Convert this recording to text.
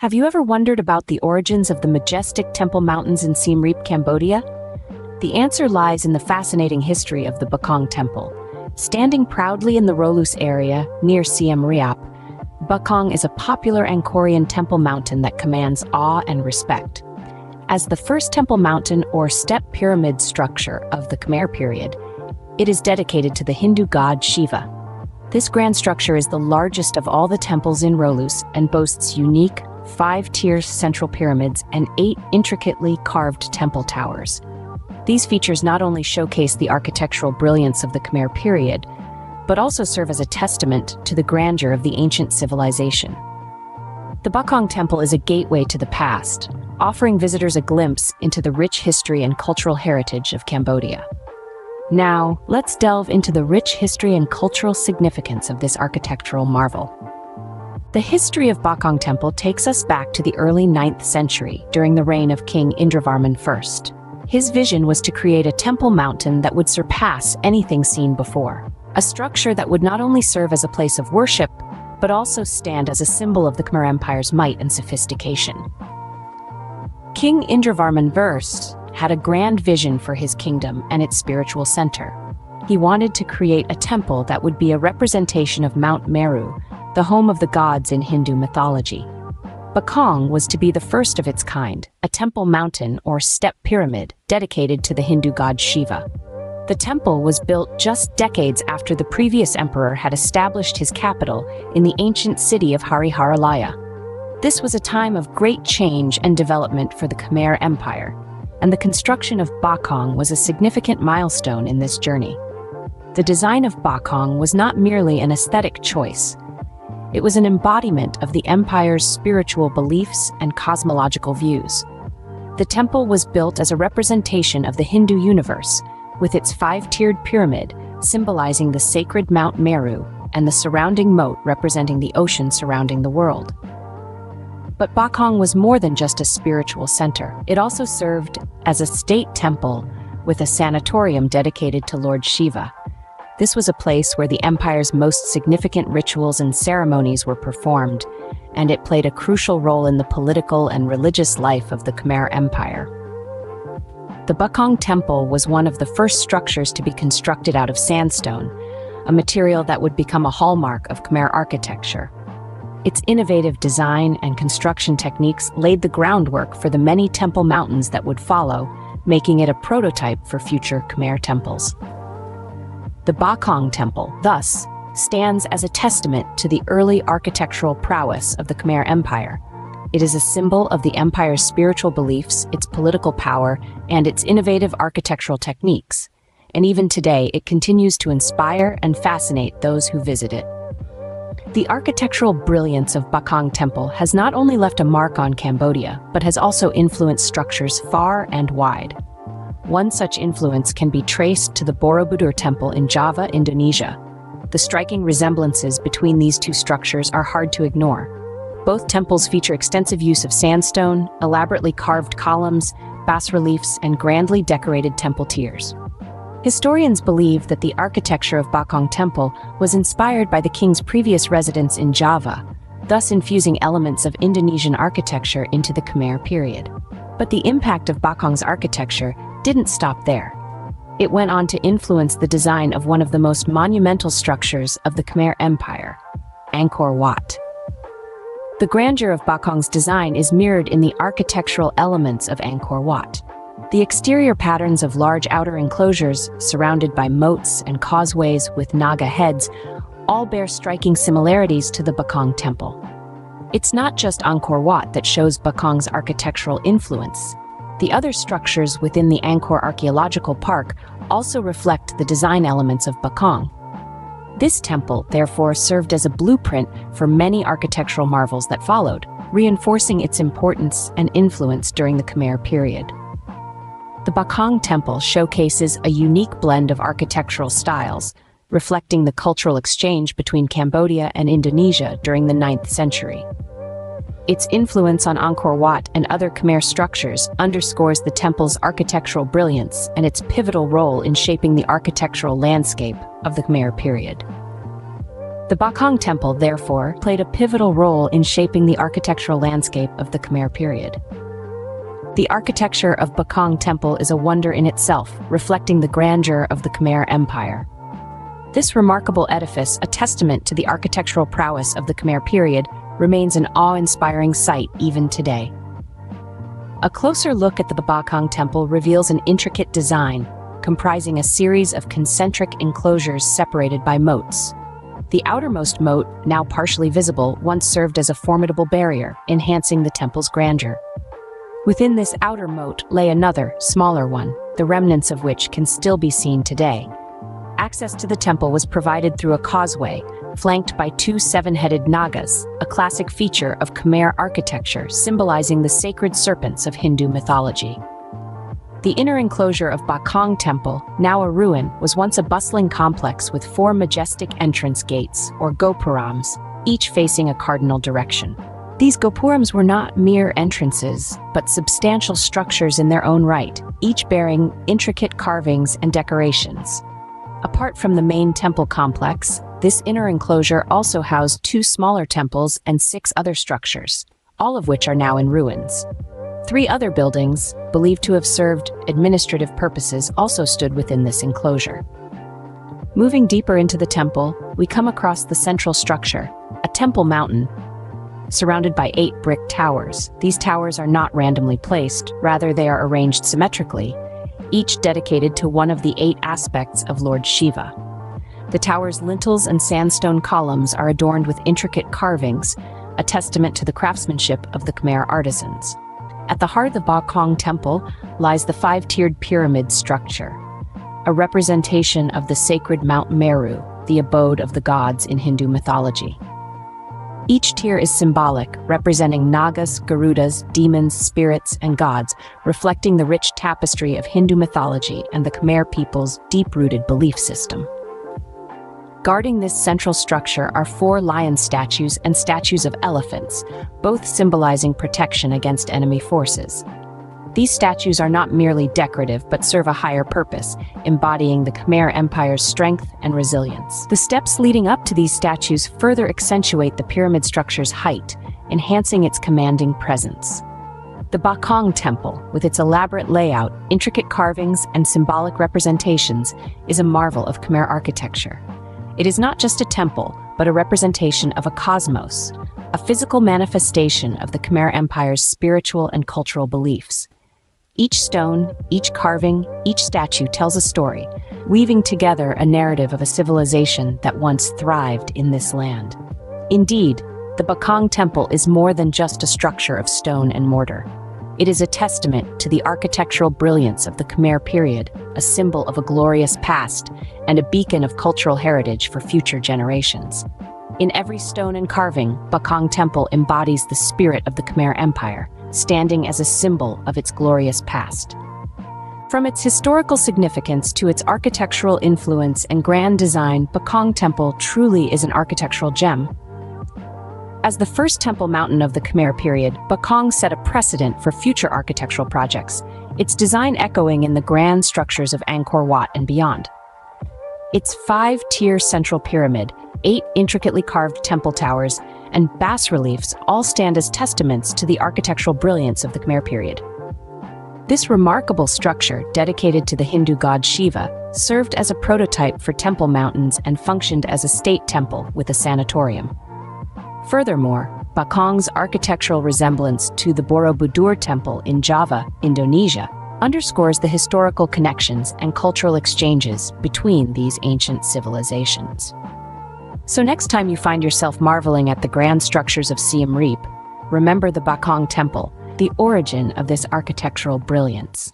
Have you ever wondered about the origins of the majestic Temple Mountains in Siem Reap, Cambodia? The answer lies in the fascinating history of the Bakong Temple. Standing proudly in the Roluos area near Siem Reap, Bakong is a popular Angkorian temple mountain that commands awe and respect. As the first temple mountain or step pyramid structure of the Khmer period, it is dedicated to the Hindu god Shiva. This grand structure is the largest of all the temples in Roluos and boasts unique, five-tier central pyramids, and eight intricately carved temple towers. These features not only showcase the architectural brilliance of the Khmer period, but also serve as a testament to the grandeur of the ancient civilization. The Bakong Temple is a gateway to the past, offering visitors a glimpse into the rich history and cultural heritage of Cambodia. Now, let's delve into the rich history and cultural significance of this architectural marvel. The history of Bakong Temple takes us back to the early 9th century during the reign of King Indravarman I. His vision was to create a temple mountain that would surpass anything seen before. A structure that would not only serve as a place of worship, but also stand as a symbol of the Khmer Empire's might and sophistication. King Indravarman I had a grand vision for his kingdom and its spiritual center. He wanted to create a temple that would be a representation of Mount Meru, the home of the gods in Hindu mythology. Bakong was to be the first of its kind, a temple mountain or step pyramid dedicated to the Hindu god Shiva. The temple was built just decades after the previous emperor had established his capital in the ancient city of Hariharalaya. This was a time of great change and development for the Khmer Empire, and the construction of Bakong was a significant milestone in this journey. The design of Bakong was not merely an aesthetic choice, it was an embodiment of the empire's spiritual beliefs and cosmological views. The temple was built as a representation of the Hindu universe, with its five-tiered pyramid symbolizing the sacred Mount Meru and the surrounding moat representing the ocean surrounding the world. But Bakong was more than just a spiritual center. It also served as a state temple with a sanatorium dedicated to Lord Shiva, this was a place where the empire's most significant rituals and ceremonies were performed, and it played a crucial role in the political and religious life of the Khmer Empire. The Bakong Temple was one of the first structures to be constructed out of sandstone, a material that would become a hallmark of Khmer architecture. Its innovative design and construction techniques laid the groundwork for the many temple mountains that would follow, making it a prototype for future Khmer temples. The Bakong Temple, thus, stands as a testament to the early architectural prowess of the Khmer Empire. It is a symbol of the empire's spiritual beliefs, its political power, and its innovative architectural techniques. And even today, it continues to inspire and fascinate those who visit it. The architectural brilliance of Bakong Temple has not only left a mark on Cambodia, but has also influenced structures far and wide. One such influence can be traced to the Borobudur Temple in Java, Indonesia. The striking resemblances between these two structures are hard to ignore. Both temples feature extensive use of sandstone, elaborately carved columns, bas-reliefs, and grandly decorated temple tiers. Historians believe that the architecture of Bakong Temple was inspired by the king's previous residence in Java, thus infusing elements of Indonesian architecture into the Khmer period. But the impact of Bakong's architecture didn't stop there. It went on to influence the design of one of the most monumental structures of the Khmer Empire, Angkor Wat. The grandeur of Bakong's design is mirrored in the architectural elements of Angkor Wat. The exterior patterns of large outer enclosures, surrounded by moats and causeways with Naga heads, all bear striking similarities to the Bakong Temple. It's not just Angkor Wat that shows Bakong's architectural influence. The other structures within the Angkor Archaeological Park also reflect the design elements of Bakong. This temple, therefore, served as a blueprint for many architectural marvels that followed, reinforcing its importance and influence during the Khmer period. The Bakong Temple showcases a unique blend of architectural styles, reflecting the cultural exchange between Cambodia and Indonesia during the 9th century. Its influence on Angkor Wat and other Khmer structures underscores the temple's architectural brilliance and its pivotal role in shaping the architectural landscape of the Khmer period. The Bakong Temple, therefore, played a pivotal role in shaping the architectural landscape of the Khmer period. The architecture of Bakong Temple is a wonder in itself, reflecting the grandeur of the Khmer Empire. This remarkable edifice, a testament to the architectural prowess of the Khmer period, remains an awe-inspiring sight even today. A closer look at the Bakong Temple reveals an intricate design, comprising a series of concentric enclosures separated by moats. The outermost moat, now partially visible, once served as a formidable barrier, enhancing the temple's grandeur. Within this outer moat lay another, smaller one, the remnants of which can still be seen today. Access to the temple was provided through a causeway, flanked by two seven-headed nagas, a classic feature of Khmer architecture symbolizing the sacred serpents of Hindu mythology. The inner enclosure of Bakong Temple, now a ruin, was once a bustling complex with four majestic entrance gates, or gopurams, each facing a cardinal direction. These gopurams were not mere entrances, but substantial structures in their own right, each bearing intricate carvings and decorations. Apart from the main temple complex, this inner enclosure also housed two smaller temples and six other structures, all of which are now in ruins. Three other buildings, believed to have served administrative purposes, also stood within this enclosure. Moving deeper into the temple, we come across the central structure, a temple mountain, surrounded by eight brick towers. These towers are not randomly placed, rather they are arranged symmetrically, each dedicated to one of the eight aspects of Lord Shiva. The tower's lintels and sandstone columns are adorned with intricate carvings, a testament to the craftsmanship of the Khmer artisans. At the heart of the Bakong Temple lies the five-tiered pyramid structure, a representation of the sacred Mount Meru, the abode of the gods in Hindu mythology. Each tier is symbolic, representing Nagas, Garudas, demons, spirits, and gods, reflecting the rich tapestry of Hindu mythology and the Khmer people's deep-rooted belief system. Guarding this central structure are four lion statues and statues of elephants, both symbolizing protection against enemy forces. These statues are not merely decorative but serve a higher purpose, embodying the Khmer Empire's strength and resilience. The steps leading up to these statues further accentuate the pyramid structure's height, enhancing its commanding presence. The Bakong Temple, with its elaborate layout, intricate carvings, and symbolic representations, is a marvel of Khmer architecture. It is not just a temple, but a representation of a cosmos, a physical manifestation of the Khmer Empire's spiritual and cultural beliefs. Each stone, each carving, each statue tells a story, weaving together a narrative of a civilization that once thrived in this land. Indeed, the Bakong Temple is more than just a structure of stone and mortar. It is a testament to the architectural brilliance of the Khmer period, a symbol of a glorious past, and a beacon of cultural heritage for future generations. In every stone and carving, Bakong Temple embodies the spirit of the Khmer Empire, standing as a symbol of its glorious past. From its historical significance to its architectural influence and grand design, Bakong Temple truly is an architectural gem, as the first temple mountain of the Khmer period, Bakong set a precedent for future architectural projects, its design echoing in the grand structures of Angkor Wat and beyond. Its five-tier central pyramid, eight intricately carved temple towers, and bas-reliefs all stand as testaments to the architectural brilliance of the Khmer period. This remarkable structure, dedicated to the Hindu god Shiva, served as a prototype for temple mountains and functioned as a state temple with a sanatorium. Furthermore, Bakong's architectural resemblance to the Borobudur Temple in Java, Indonesia, underscores the historical connections and cultural exchanges between these ancient civilizations. So next time you find yourself marveling at the grand structures of Siem Reap, remember the Bakong Temple, the origin of this architectural brilliance.